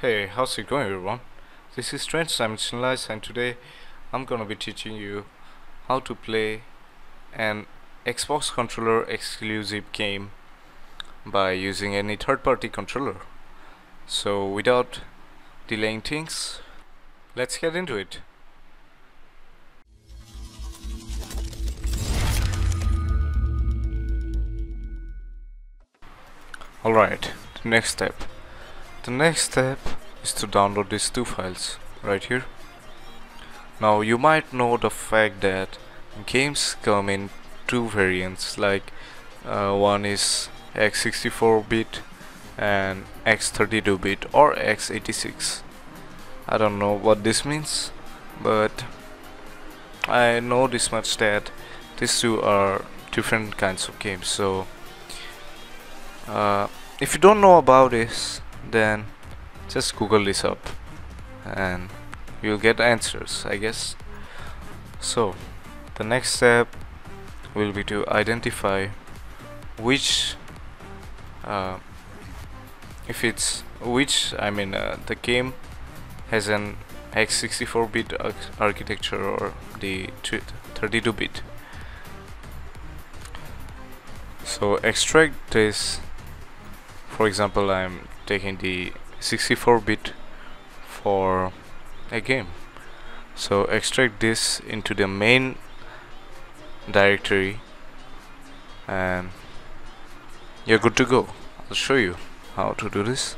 Hey, how's it going everyone? This is TransDimensionalize and today I'm gonna be teaching you how to play an Xbox controller exclusive game by using any third-party controller. So without delaying things, let's get into it. Alright, next step. The next step is to download these two files right here. Now you might know the fact that games come in two variants like uh, one is x64 bit and x32 bit or x86 I don't know what this means but I know this much that these two are different kinds of games so uh, if you don't know about this then just google this up and you'll get answers I guess. So the next step will be to identify which uh, if it's which I mean uh, the game has an x64 bit architecture or the 32 bit. So extract this for example I'm taking the 64 bit for a game. So extract this into the main directory and you're good to go. I'll show you how to do this.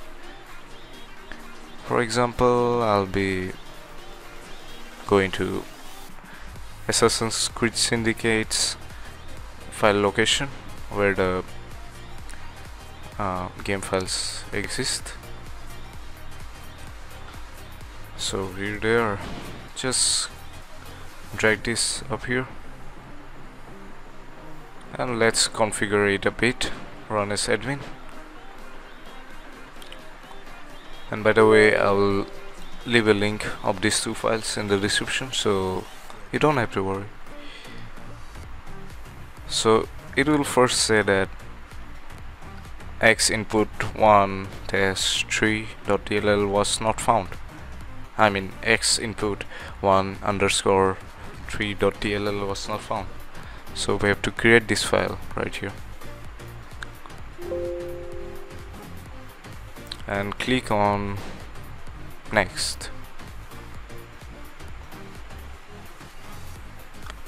For example I'll be going to Assassin's Creed Syndicate's file location where the uh, game files exist. So here they are. Just drag this up here. And let's configure it a bit. Run as admin. And by the way I will leave a link of these two files in the description so you don't have to worry. So it will first say that x input 1 test three .dll was not found. I mean x input 1 underscore 3 dot dll was not found. So we have to create this file right here. And click on next.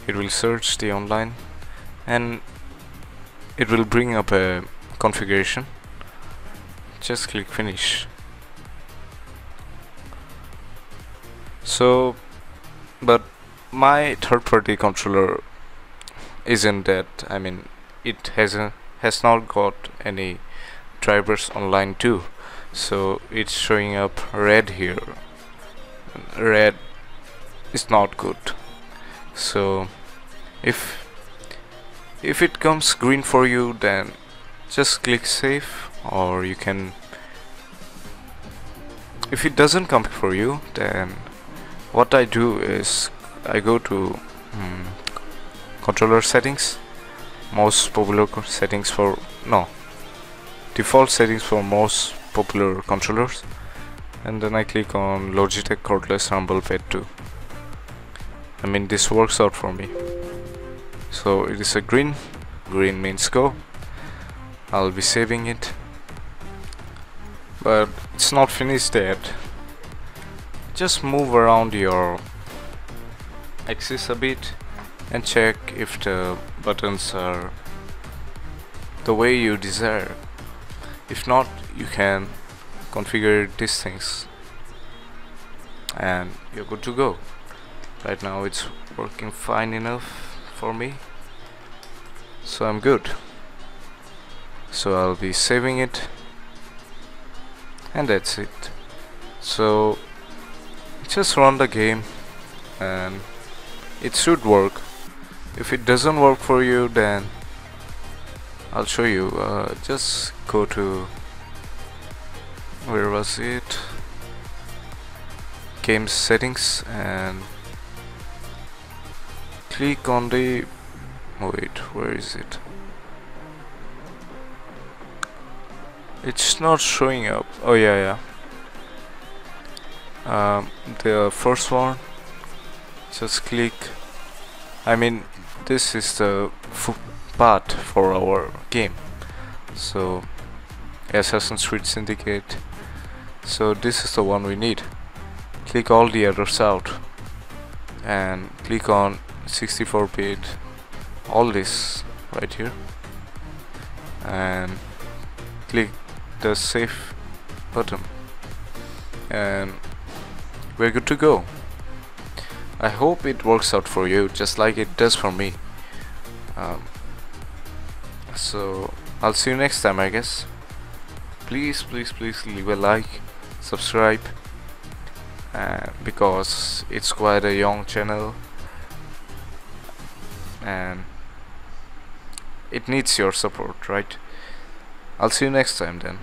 It will search the online and it will bring up a configuration. Just click finish. So but my third-party controller isn't that I mean it has a, has not got any drivers online too. So it's showing up red here. Red is not good. So if if it comes green for you then just click save or you can if it doesn't come for you then what I do is I go to hmm, controller settings most popular settings for no default settings for most popular controllers and then I click on Logitech cordless rumble pad 2 I mean this works out for me. So it is a green green means go I'll be saving it. But it's not finished yet. Just move around your axis a bit and check if the buttons are the way you desire. If not you can configure these things. And you're good to go. Right now it's working fine enough for me. So I'm good so I'll be saving it. And that's it. So just run the game and it should work. If it doesn't work for you then I'll show you. Uh, just go to where was it? Game settings and click on the wait where is it it's not showing up. Oh yeah yeah. Um, the first one just click. I mean this is the path for our game. So Assassin's Creed Syndicate. So this is the one we need. Click all the others out and click on 64 bit all this right here. And click the save button and we're good to go. I hope it works out for you just like it does for me. Um, so I'll see you next time I guess. Please please please leave a like subscribe uh, because it's quite a young channel and it needs your support right I'll see you next time then